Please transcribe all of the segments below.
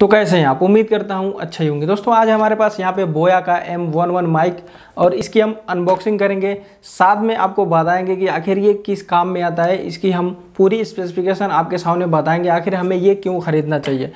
तो कैसे हैं आप? उम्मीद करता हूँ अच्छा ही होंगे। दोस्तों, आज हमारे पास यहाँ पे बोया का एम वन वन माइक और इसकी हम अनबॉक्सिंग करेंगे। साथ में आपको बताएँगे कि आखिर ये किस काम में आता है। इसकी हम पूरी स्पेसिफिकेशन आपके सामने बताएँगे, आखिर हमें ये क्यों ख़रीदना चाहिए।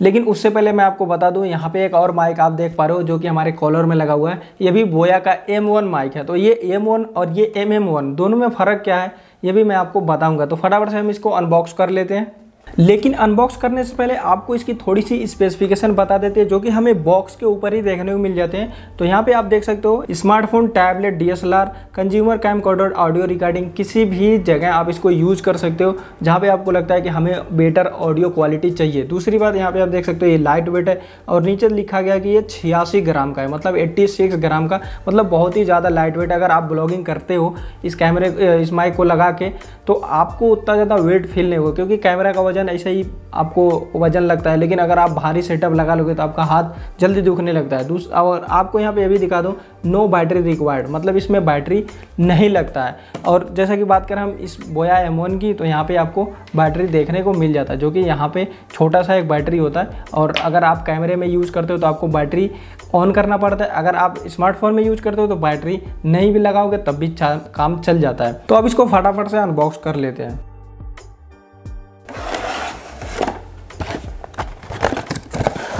लेकिन उससे पहले मैं आपको बता दूँ, यहाँ पे एक और माइक आप देख पा रहे हो, जो कि हमारे कॉलर में लगा हुआ है। ये भी बोया का एम वन माइक है। तो ये एम वन और ये एम एम वन दोनों में फ़र्क क्या है, ये भी मैं आपको बताऊँगा। तो फटाफट से हम इसको अनबॉक्स कर लेते हैं। लेकिन अनबॉक्स करने से पहले आपको इसकी थोड़ी सी स्पेसिफिकेशन बता देते हैं, जो कि हमें बॉक्स के ऊपर ही देखने को मिल जाते हैं। तो यहाँ पे आप देख सकते हो smartphone tablet DSLR consumer camcorder audio recording किसी भी जगह आप इसको यूज़ कर सकते हो, जहाँ पे आपको लगता है कि हमें बेटर ऑडियो क्वालिटी चाहिए। दूसरी बात, यहाँ पे आप देख सकते हो ये लाइट वेट है, और नीचे लिखा गया कि ये छियासी ग्राम का है मतलब एट्टी ग्राम का मतलब बहुत ही ज़्यादा लाइट वेट अगर आप ब्लॉगिंग करते हो इस कैमरे इस माइक को लगा के तो आपको उतना ज़्यादा वेट फील नहीं होगा, क्योंकि कैमरा का वज़न ऐसे ही आपको वज़न लगता है, लेकिन अगर आप भारी सेटअप लगा लोगे तो आपका हाथ जल्दी दुखने लगता है। दूस, और आपको यहाँ पे ये भी दिखा दो नो बैटरी रिक्वायर्ड मतलब इसमें बैटरी नहीं लगता है। और जैसा कि बात करें हम इस बोया एम की तो यहाँ पे आपको बैटरी देखने को मिल जाता है, जो कि यहाँ पे छोटा सा एक बैटरी होता है। और अगर आप कैमरे में यूज़ करते हो तो आपको बैटरी ऑन करना पड़ता है। अगर आप स्मार्टफ़ोन में यूज़ करते हो तो बैटरी नहीं भी लगाओगे, तब भी काम चल जाता है। तो अब इसको फटाफट से अनबॉक्स कर लेते हैं।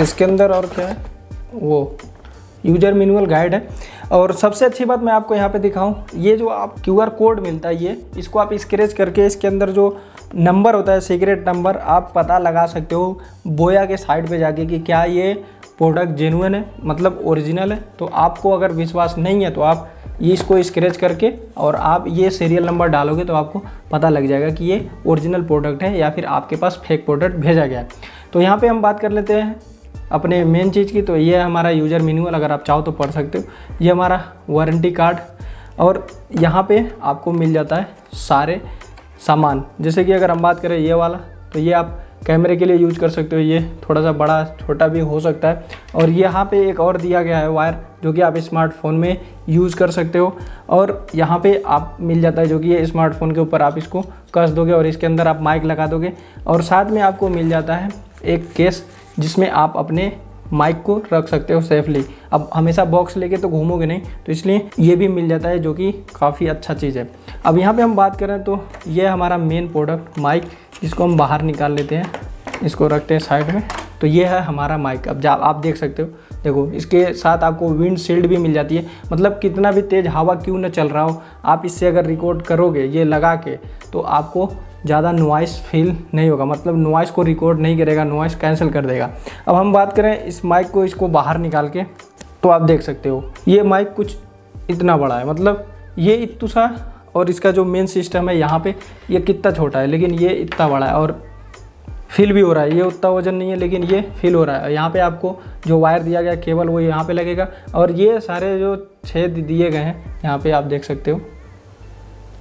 इसके अंदर और क्या है? वो यूज़र मैनुअल गाइड है। और सबसे अच्छी बात मैं आपको यहाँ पे दिखाऊँ, ये जो आप क्यू आर कोड मिलता है ये, इसको आप स्क्रेच करके इसके अंदर जो नंबर होता है सीक्रेट नंबर आप पता लगा सकते हो बोया के साइड पे जाके कि क्या ये प्रोडक्ट जेनुअन है मतलब ओरिजिनल है। तो आपको अगर विश्वास नहीं है तो आप ये इसको स्क्रेच करके और आप ये सीरियल नंबर डालोगे तो आपको पता लग जाएगा कि ये ओरिजिनल प्रोडक्ट है या फिर आपके पास फेक प्रोडक्ट भेजा गया है। तो यहाँ पे हम बात कर लेते हैं अपने मेन चीज़ की तो ये हमारा यूज़र मैनुअल अगर आप चाहो तो पढ़ सकते हो। ये हमारा वारंटी कार्ड और यहाँ पे आपको मिल जाता है सारे सामान। जैसे कि अगर हम बात करें ये वाला तो ये आप कैमरे के लिए यूज़ कर सकते हो। ये थोड़ा सा बड़ा, छोटा भी हो सकता है। और यहाँ पे एक और दिया गया है वायर जो कि आप स्मार्टफ़ोन में यूज़ कर सकते हो। और यहाँ पे आप, मिल जाता है जो कि ये स्मार्टफ़ोन के ऊपर आप इसको कस दोगे और इसके अंदर आप माइक लगा दोगे। और साथ में आपको मिल जाता है एक केस जिसमें आप अपने माइक को रख सकते हो सेफली अब हमेशा बॉक्स लेके तो घूमोगे नहीं तो इसलिए ये भी मिल जाता है जो कि काफ़ी अच्छा चीज़ है। अब यहाँ पे हम बात करें तो ये हमारा मेन प्रोडक्ट माइक जिसको हम बाहर निकाल लेते हैं, इसको रखते हैं साइड में। तो ये है हमारा माइक अब जा, आप देख सकते हो, देखो, इसके साथ आपको विंड शील्ड भी मिल जाती है। मतलब कितना भी तेज़ हवा क्यों ना चल रहा हो, आप इससे अगर रिकॉर्ड करोगे, ये लगा के तो आपको ज़्यादा नॉइस फील नहीं होगा। मतलब नॉइस को रिकॉर्ड नहीं करेगा नॉइस कैंसिल कर देगा। अब हम बात करें इस माइक को, इसको बाहर निकाल के तो आप देख सकते हो, ये माइक कुछ इतना बड़ा है। मतलब ये इतू सा और इसका जो मेन सिस्टम है यहाँ पे, ये कितना छोटा है, लेकिन ये इतना बड़ा है और फील भी हो रहा है। ये उतना वज़न नहीं है, लेकिन ये फील हो रहा है। यहाँ पे आपको जो वायर दिया गया केबल वो यहाँ पे लगेगा। और ये सारे जो छेद दिए गए हैं, यहाँ पे आप देख सकते हो।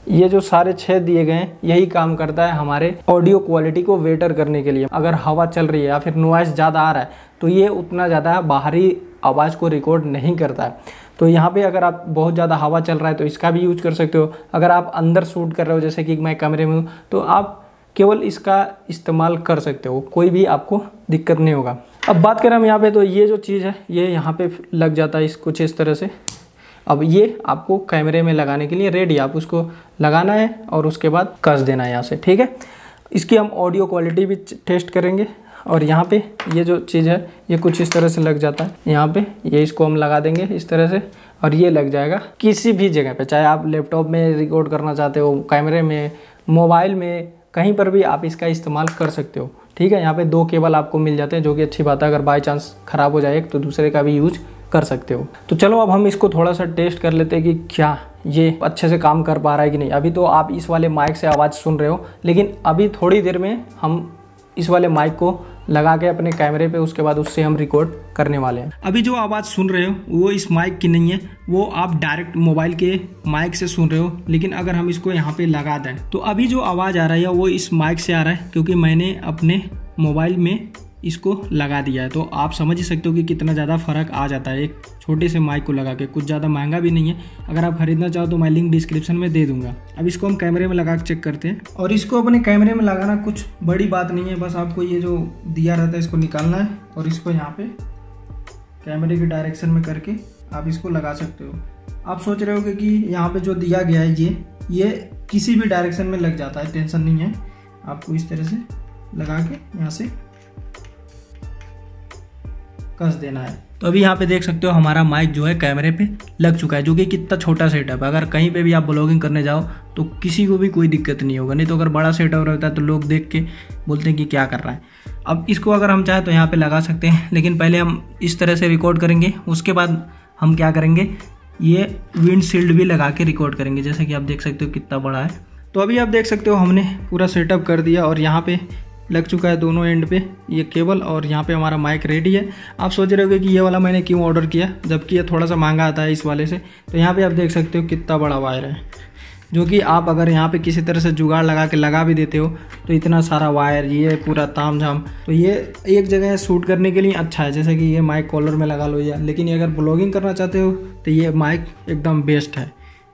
ये जो सारे छेद दिए गए हैं, यही काम करता है हमारे ऑडियो क्वालिटी को वेटर करने के लिए। अगर हवा चल रही है या फिर नॉइस ज़्यादा आ रहा है तो ये उतना ज़्यादा बाहरी आवाज़ को रिकॉर्ड नहीं करता है। तो यहाँ पे अगर आप बहुत ज़्यादा हवा चल रहा है तो इसका भी यूज़ कर सकते हो। अगर आप अंदर शूट कर रहे हो, जैसे कि मैं कमरे में हूँ तो आप केवल इसका इस्तेमाल कर सकते हो। कोई भी आपको दिक्कत नहीं होगा। अब बात करें हम यहाँ पे तो ये जो चीज़ है, ये यहाँ पे लग जाता है इस कुछ इस तरह से। अब ये आपको कैमरे में लगाने के लिए रेडी आप उसको लगाना है और उसके बाद कस देना है यहाँ से, ठीक है? इसकी हम ऑडियो क्वालिटी भी टेस्ट करेंगे और यहाँ पे ये जो चीज़ है, ये कुछ इस तरह से लग जाता है। यहाँ पे ये इसको हम लगा देंगे इस तरह से और ये लग जाएगा किसी भी जगह पे, चाहे आप लैपटॉप में रिकॉर्ड करना चाहते हो, कैमरे में मोबाइल में, कहीं पर भी आप इसका इस्तेमाल कर सकते हो, ठीक है? यहाँ पे दो केबल आपको मिल जाते हैं, जो कि अच्छी बात है। अगर बाई चांस ख़राब हो जाए तो दूसरे का भी यूज़ कर सकते हो। तो चलो अब हम इसको थोड़ा सा टेस्ट कर लेते हैं कि क्या ये अच्छे से काम कर पा रहा है कि नहीं। अभी तो आप इस वाले माइक से आवाज़ सुन रहे हो, लेकिन अभी थोड़ी देर में हम इस वाले माइक को लगा के अपने कैमरे पे, उसके बाद उससे हम रिकॉर्ड करने वाले हैं। अभी जो आवाज़ सुन रहे हो, वो इस माइक की नहीं है, वो आप डायरेक्ट मोबाइल के माइक से सुन रहे हो, लेकिन अगर हम इसको यहाँ पे लगा दें तो अभी जो आवाज़ आ रही है वो इस माइक से आ रहा है, क्योंकि मैंने अपने मोबाइल में इसको लगा दिया है। तो आप समझ ही सकते हो कि कितना ज़्यादा फ़र्क आ जाता है। एक छोटे से माइक को लगा के, कुछ ज़्यादा महँगा भी नहीं है। अगर आप खरीदना चाहो तो मैं लिंक डिस्क्रिप्शन में दे दूँगा। अब इसको हम कैमरे में लगा के चेक करते हैं। और इसको अपने कैमरे में लगाना कुछ बड़ी बात नहीं है। बस आपको ये जो दिया रहता है, इसको निकालना है और इसको यहाँ पे कैमरे के डायरेक्शन में करके आप इसको लगा सकते हो। आप सोच रहे हो कि यहाँ पे जो दिया गया है ये ये किसी भी डायरेक्शन में लग जाता है। टेंशन नहीं है। आपको इस तरह से लगा के यहाँ से कस देना है। तो अभी यहाँ पे देख सकते हो हमारा माइक जो है कैमरे पे लग चुका है, जो कि कितना छोटा सेटअप है। अगर कहीं पे भी आप ब्लॉगिंग करने जाओ तो किसी को भी कोई दिक्कत नहीं होगा। नहीं तो अगर बड़ा सेटअप रहता है तो लोग देख के बोलते हैं कि क्या कर रहा है। अब इसको अगर हम चाहें तो यहाँ पे लगा सकते हैं, लेकिन पहले हम इस तरह से रिकॉर्ड करेंगे। उसके बाद हम क्या करेंगे, ये विंड शील्ड भी लगा के रिकॉर्ड करेंगे, जैसे कि आप देख सकते हो कितना बड़ा है। तो अभी आप देख सकते हो हमने पूरा सेटअप कर दिया और यहाँ पे लग चुका है दोनों एंड पे, ये केबल और यहाँ पे हमारा माइक रेडी है। आप सोच रहे हो कि ये वाला मैंने क्यों ऑर्डर किया? जबकि ये थोड़ा सा महँगा आता है इस वाले से। तो यहाँ पे आप देख सकते हो कितना बड़ा वायर है। जो कि आप अगर यहाँ पे किसी तरह से जुगाड़ लगा के लगा भी देते हो तो इतना सारा वायर ये पूरा ताम झाम तो ये एक जगह शूट करने के लिए अच्छा है, जैसे कि ये माइक कॉलर में लगा लो या लेकिन अगर ब्लॉगिंग करना चाहते हो तो ये माइक एकदम बेस्ट है।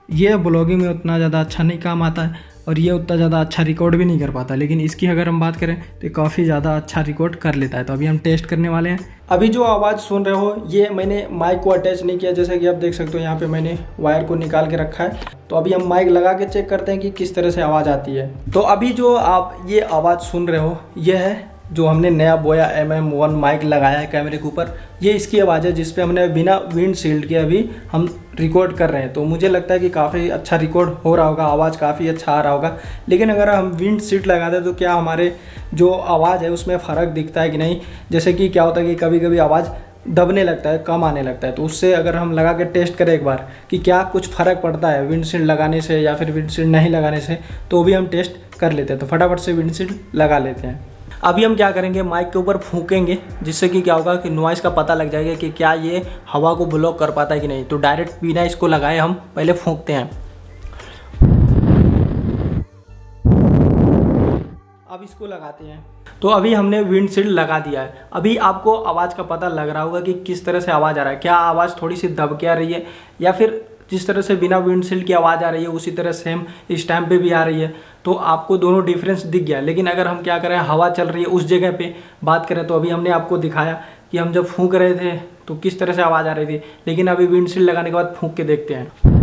ये ब्लॉगिंग में उतना ज़्यादा अच्छा नहीं काम आता है। और ये उतना ज़्यादा अच्छा रिकॉर्ड भी नहीं कर पाता। लेकिन इसकी अगर हम बात करें तो काफ़ी ज़्यादा अच्छा रिकॉर्ड कर लेता है। तो अभी हम टेस्ट करने वाले हैं। अभी जो आवाज़ सुन रहे हो, ये मैंने माइक को अटैच नहीं किया। जैसा कि आप देख सकते हो, यहाँ पे मैंने वायर को निकाल के रखा है। तो अभी हम माइक लगा के चेक करते हैं कि किस तरह से आवाज़ आती है। तो अभी जो आप ये आवाज़ सुन रहे हो ये है जो हमने नया बोया एम एम वन माइक लगाया है कैमरे के ऊपर। ये इसकी आवाज़ है, जिसपे हमने बिना विंड शील्ड के अभी हम रिकॉर्ड कर रहे हैं। तो मुझे लगता है कि काफ़ी अच्छा रिकॉर्ड हो रहा होगा, आवाज़ काफ़ी अच्छा आ रहा होगा। लेकिन अगर हम विंड सीट लगाते हैं तो क्या हमारे जो आवाज़ है, उसमें फ़र्क दिखता है कि नहीं? जैसे कि क्या होता है कि कभी कभी आवाज़ दबने लगता है, कम आने लगता है। तो उससे अगर हम लगा के टेस्ट करें एक बार कि क्या कुछ फ़र्क पड़ता है विंडशील्ड लगाने से या फिर विंडशील्ड नहीं लगाने से तो भी हम टेस्ट कर लेते हैं। तो फटाफट से विंडशील्ड लगा लेते हैं। अभी हम क्या करेंगे माइक के ऊपर फूकेंगे, जिससे कि क्या होगा कि नॉइस का पता लग जाएगा कि क्या ये हवा को ब्लॉक कर पाता है कि नहीं। तो डायरेक्ट बिना इसको लगाए हम पहले फूकते हैं। अब इसको लगाते हैं। तो अभी हमने विंडशील्ड लगा दिया है। अभी आपको आवाज़ का पता लग रहा होगा कि किस तरह से आवाज़ आ रहा है। क्या आवाज़ थोड़ी सी दबके आ रही है या फिर जिस तरह से बिना विंडशील्ड की आवाज़ आ रही है, उसी तरह सेम इस टाइम पे भी आ रही है। तो आपको दोनों डिफरेंस दिख गया। लेकिन अगर हम क्या करें, हवा चल रही है उस जगह पे बात करें तो अभी हमने आपको दिखाया कि हम जब फूंक रहे थे तो किस तरह से आवाज़ आ रही थी। लेकिन अभी विंडशील्ड लगाने के बाद फूंक के देखते हैं।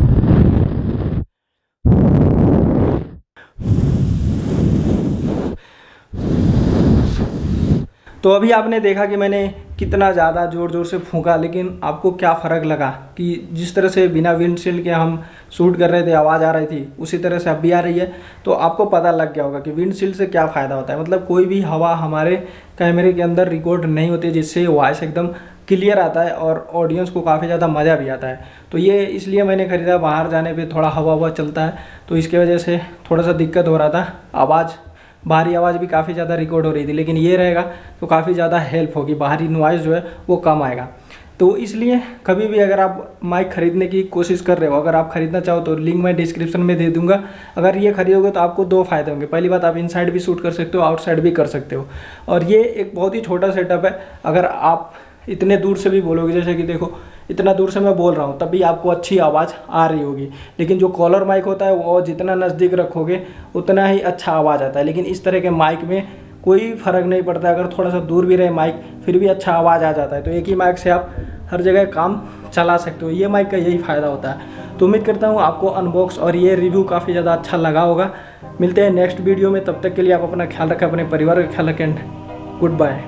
तो अभी आपने देखा कि मैंने कितना ज़्यादा ज़ोर ज़ोर से फूका, लेकिन आपको क्या फ़र्क लगा कि जिस तरह से बिना विंडशील्ड के हम शूट कर रहे थे, आवाज़ आ रही थी, उसी तरह से अब भी आ रही है। तो आपको पता लग गया होगा कि विंडशील्ड से क्या फ़ायदा होता है। मतलब कोई भी हवा हमारे कैमरे के अंदर रिकॉर्ड नहीं होती, जिससे वॉइस एकदम क्लियर आता है और ऑडियंस को काफ़ी ज़्यादा मज़ा भी आता है। तो ये इसलिए मैंने ख़रीदा, बाहर जाने पे थोड़ा हवा हवा चलता है तो इसकी वजह से थोड़ा सा दिक्कत हो रहा था, आवाज़ बाहरी आवाज़ भी काफ़ी ज़्यादा रिकॉर्ड हो रही थी, लेकिन ये रहेगा तो काफ़ी ज़्यादा हेल्प होगी, बाहरी नॉइज़ जो है वो कम आएगा। तो इसलिए कभी भी अगर आप माइक खरीदने की कोशिश कर रहे हो, अगर आप खरीदना चाहो तो लिंक मैं डिस्क्रिप्शन में दे दूँगा। अगर ये खरीदोगे तो आपको दो फ़ायदे होंगे। पहली बात, आप इनसाइड भी शूट कर सकते हो आउटसाइड भी कर सकते हो। और ये एक बहुत ही छोटा सेटअप है। अगर आप इतने दूर से भी बोलोगे, जैसे कि देखो इतना दूर से मैं बोल रहा हूँ तभी आपको अच्छी आवाज़ आ रही होगी। लेकिन जो कॉलर माइक होता है, वो जितना नज़दीक रखोगे, उतना ही अच्छा आवाज़ आता है। लेकिन इस तरह के माइक में कोई फ़र्क नहीं पड़ता, अगर थोड़ा सा दूर भी रहे माइक फिर भी अच्छा आवाज़ आ जाता है। तो एक ही माइक से आप हर जगह काम चला सकते हो। ये माइक का यही फ़ायदा होता है। तो उम्मीद करता हूँ आपको अनबॉक्स और ये रिव्यू काफ़ी ज़्यादा अच्छा लगा होगा। मिलते हैं नेक्स्ट वीडियो में। तब तक के लिए आप अपना ख्याल रखें, अपने परिवार का ख्याल रखें गुड बाय